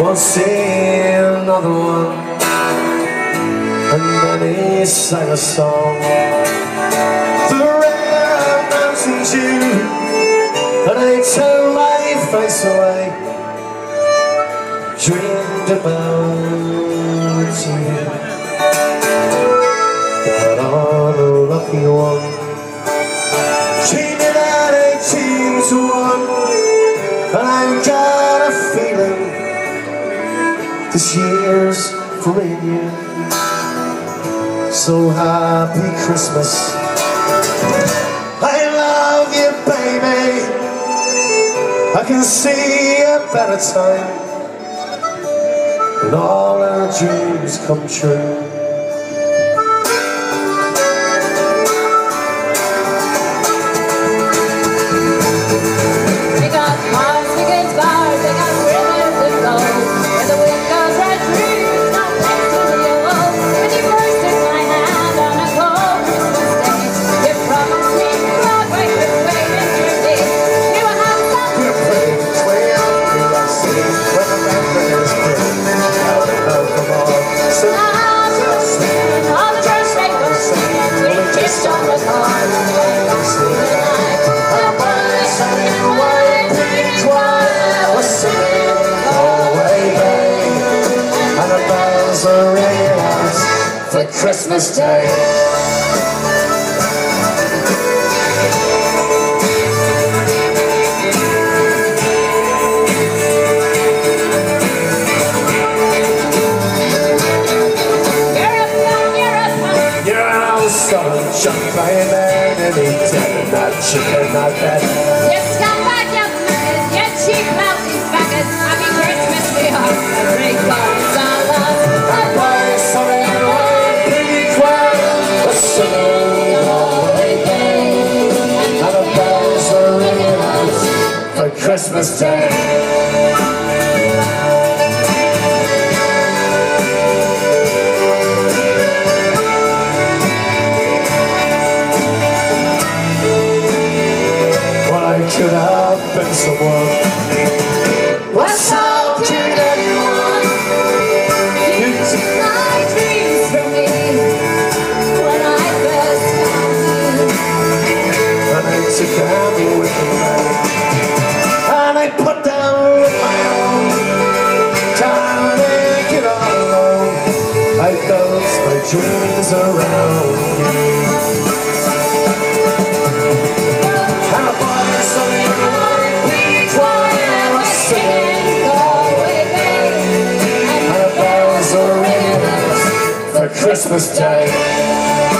We'll see another one And then he sang a song. The red mountain dew And I turned my face away. Dreamed about you. But I'm a lucky one. Dreaming at eighteen to one And I've got a feeling This year's for you So happy Christmas. I love you baby. I can see a better time. And all our dreams come true the bells are ringing out For Christmas Day. Europe, Europe, You're all stone Shot by a man And he did not chicken, not that You Christmas Day dreams around. You And Galway Bay. And the bells are ringing. For Christmas Day